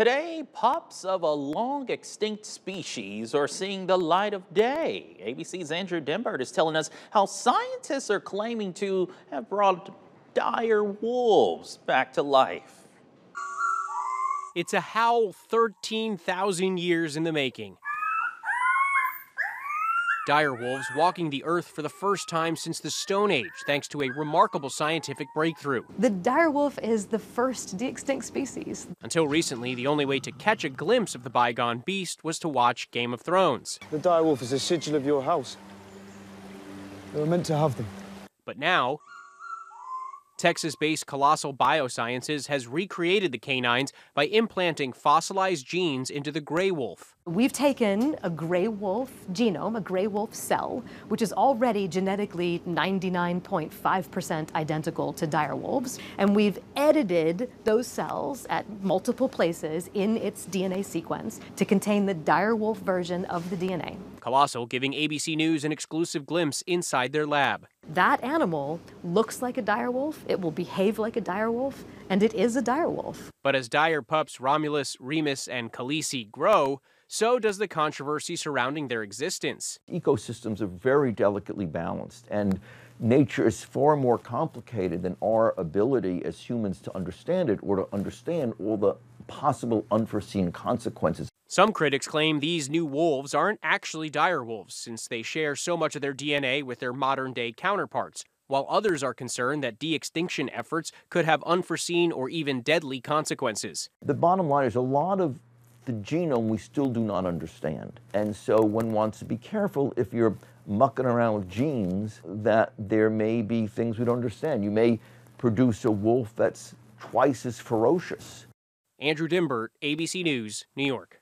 Today, pups of a long extinct species are seeing the light of day. ABC's Andrew Dymburt is telling us how scientists are claiming to have brought dire wolves back to life. It's a howl 13,000 years in the making dire wolves walking the earth for the first time since the Stone Age, thanks to a remarkable scientific breakthrough. The dire wolf is the first de-extinct species. Until recently, the only way to catch a glimpse of the bygone beast was to watch Game of Thrones. The dire wolf is a sigil of your house. They were meant to have them. But now, Texas based Colossal Biosciences has recreated the canines by implanting fossilized genes into the gray wolf. We've taken a gray wolf genome, a gray wolf cell, which is already genetically 99.5% identical to dire wolves, and we've edited those cells at multiple places in its DNA sequence to contain the dire wolf version of the DNA. Colossal giving ABC News an exclusive glimpse inside their lab. That animal looks like a dire wolf, it will behave like a dire wolf, and it is a dire wolf. But as dire pups Romulus, Remus, and Khaleesi grow, so does the controversy surrounding their existence. Ecosystems are very delicately balanced, and nature is far more complicated than our ability as humans to understand it or to understand all the possible unforeseen consequences. Some critics claim these new wolves aren't actually dire wolves since they share so much of their DNA with their modern day counterparts, while others are concerned that de extinction efforts could have unforeseen or even deadly consequences. The bottom line is a lot of the genome we still do not understand. And so one wants to be careful if you're mucking around with genes that there may be things we don't understand. You may produce a wolf that's twice as ferocious. Andrew Dymburt, ABC News, New York.